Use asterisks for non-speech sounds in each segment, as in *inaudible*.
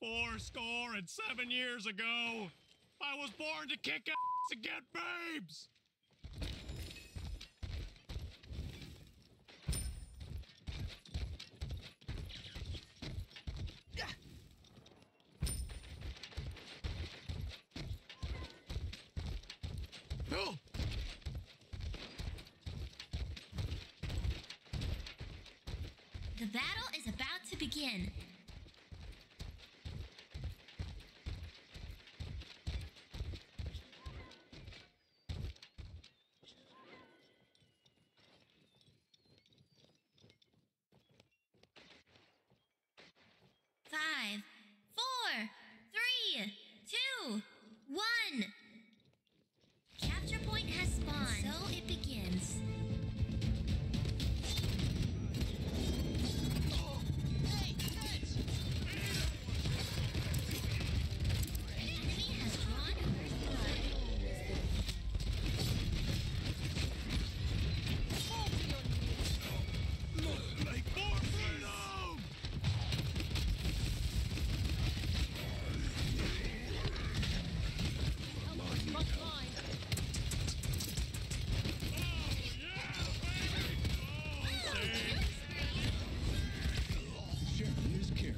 Four score and seven years ago, I was born to kick ass and get babes! The battle is about to begin.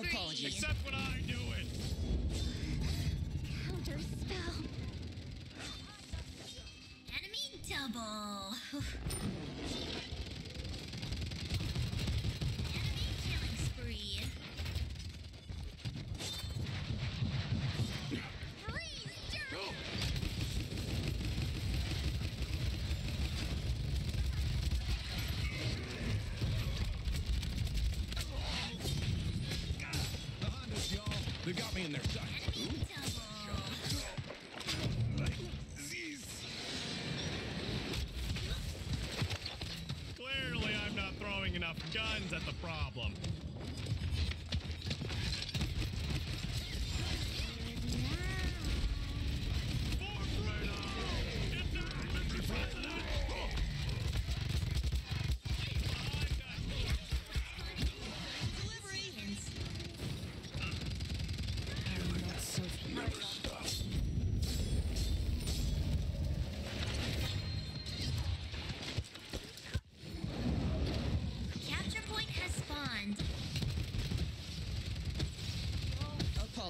apology. Except when I do it. Counter spell. Enemy double. *laughs* got me in their sights.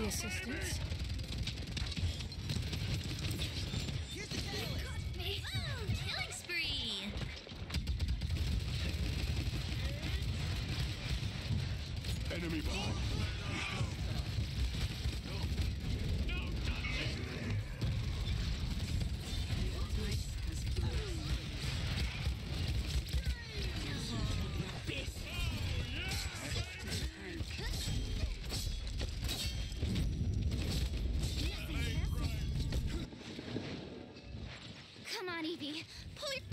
the assistance. on, Evie. Pull your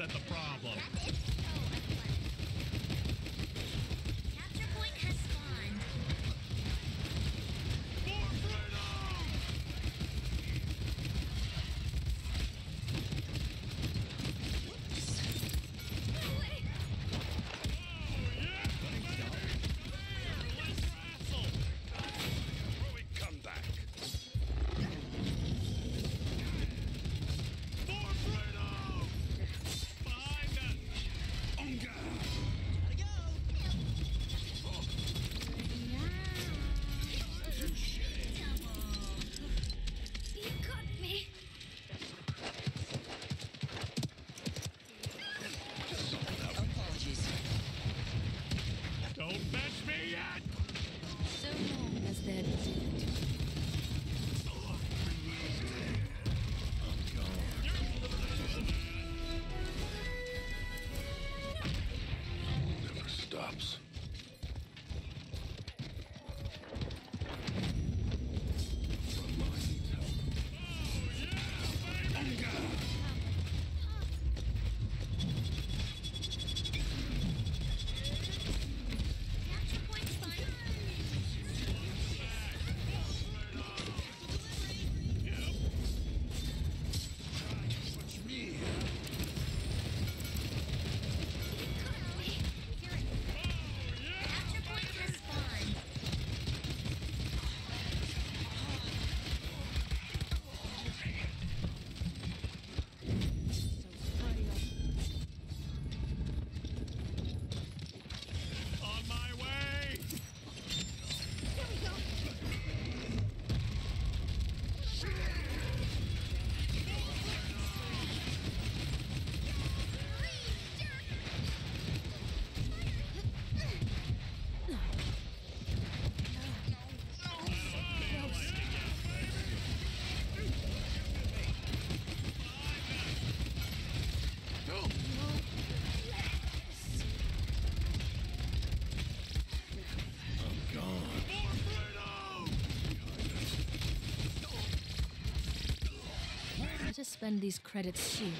at the problem. Spend these credits soon.